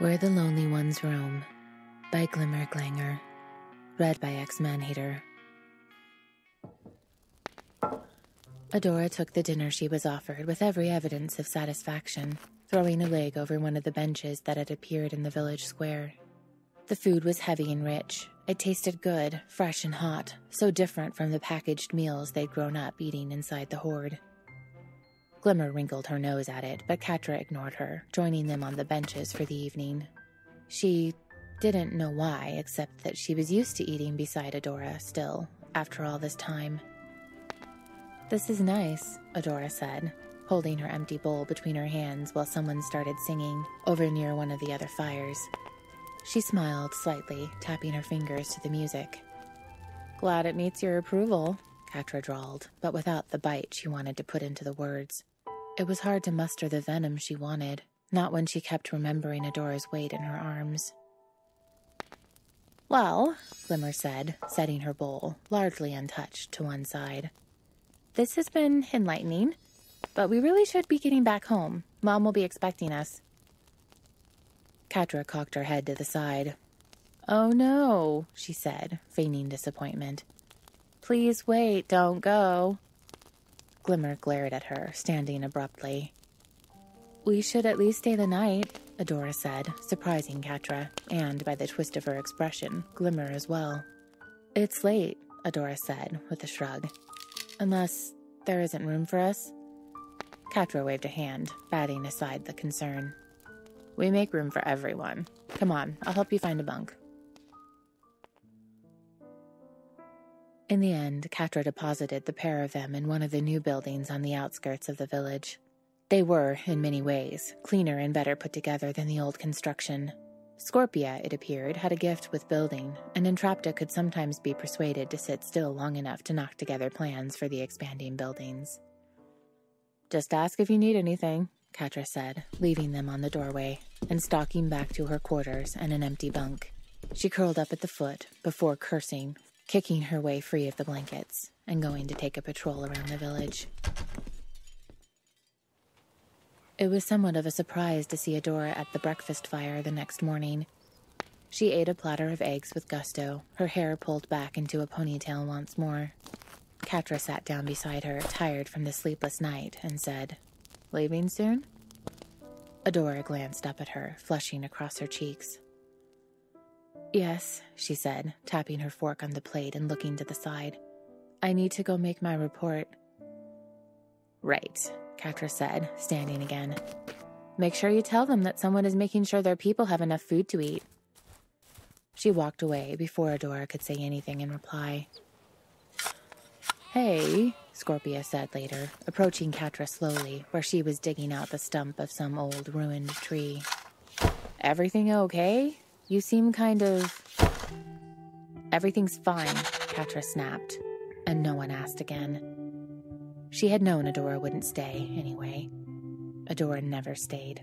Where the Lonely Ones Roam by Glimmerglanger. Read by Exmanhater. Adora took the dinner she was offered with every evidence of satisfaction, throwing a leg over one of the benches that had appeared in the village square. The food was heavy and rich. It tasted good, fresh and hot, so different from the packaged meals they'd grown up eating inside the Horde. Glimmer wrinkled her nose at it, but Catra ignored her, joining them on the benches for the evening. She didn't know why, except that she was used to eating beside Adora still, after all this time. This is nice, Adora said, holding her empty bowl between her hands while someone started singing over near one of the other fires. She smiled slightly, tapping her fingers to the music. Glad it meets your approval, Catra drawled, but without the bite she wanted to put into the words. It was hard to muster the venom she wanted, not when she kept remembering Adora's weight in her arms. Well, Glimmer said, setting her bowl, largely untouched, to one side. This has been enlightening, but we really should be getting back home. Mom will be expecting us. Catra cocked her head to the side. Oh no, she said, feigning disappointment. Please wait, don't go. Glimmer glared at her, standing abruptly. We should at least stay the night, Adora said, surprising Catra, and by the twist of her expression, Glimmer as well. It's late, Adora said, with a shrug. Unless there isn't room for us? Catra waved a hand, batting aside the concern. We make room for everyone. Come on, I'll help you find a bunk. In the end, Catra deposited the pair of them in one of the new buildings on the outskirts of the village. They were, in many ways, cleaner and better put together than the old construction. Scorpia, it appeared, had a gift with building, and Entrapta could sometimes be persuaded to sit still long enough to knock together plans for the expanding buildings. Just ask if you need anything, Catra said, leaving them on the doorway and stalking back to her quarters and an empty bunk. She curled up at the foot before cursing kicking her way free of the blankets and going to take a patrol around the village. It was somewhat of a surprise to see Adora at the breakfast fire the next morning. She ate a platter of eggs with gusto, her hair pulled back into a ponytail once more. Catra sat down beside her, tired from the sleepless night, and said, Leaving soon? Adora glanced up at her, flushing across her cheeks. Yes, she said, tapping her fork on the plate and looking to the side. I need to go make my report. Right, Catra said, standing again. Make sure you tell them that someone is making sure their people have enough food to eat. She walked away before Adora could say anything in reply. Hey, Scorpia said later, approaching Catra slowly, where she was digging out the stump of some old ruined tree. Everything okay? You seem kind of. Everything's fine, Catra snapped, and no one asked again. She had known Adora wouldn't stay, anyway. Adora never stayed.